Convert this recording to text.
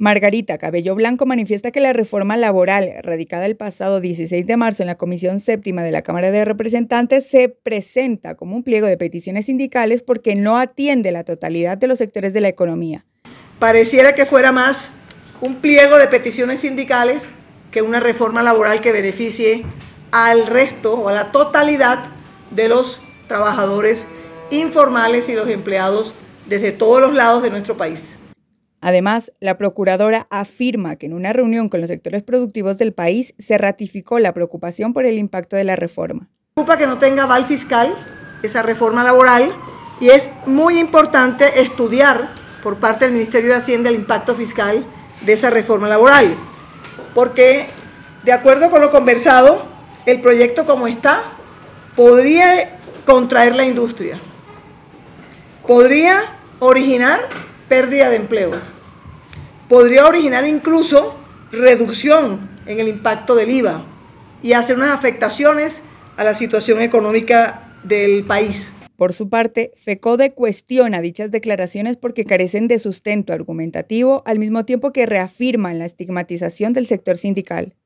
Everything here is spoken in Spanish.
Margarita Cabello Blanco manifiesta que la reforma laboral, radicada el pasado 16 de marzo en la Comisión Séptima de la Cámara de Representantes, se presenta como un pliego de peticiones sindicales porque no atiende la totalidad de los sectores de la economía. Pareciera que fuera más un pliego de peticiones sindicales que una reforma laboral que beneficie al resto o a la totalidad de los trabajadores informales y los empleados desde todos los lados de nuestro país. Además, la procuradora afirma que en una reunión con los sectores productivos del país se ratificó la preocupación por el impacto de la reforma. Preocupa que no tenga aval fiscal esa reforma laboral y es muy importante estudiar por parte del Ministerio de Hacienda el impacto fiscal de esa reforma laboral, porque de acuerdo con lo conversado, el proyecto como está podría contraer la industria, podría originar pérdida de empleo. Podría originar incluso reducción en el impacto del IVA y hacer unas afectaciones a la situación económica del país. Por su parte, FECODE cuestiona dichas declaraciones porque carecen de sustento argumentativo al mismo tiempo que reafirman la estigmatización del sector sindical.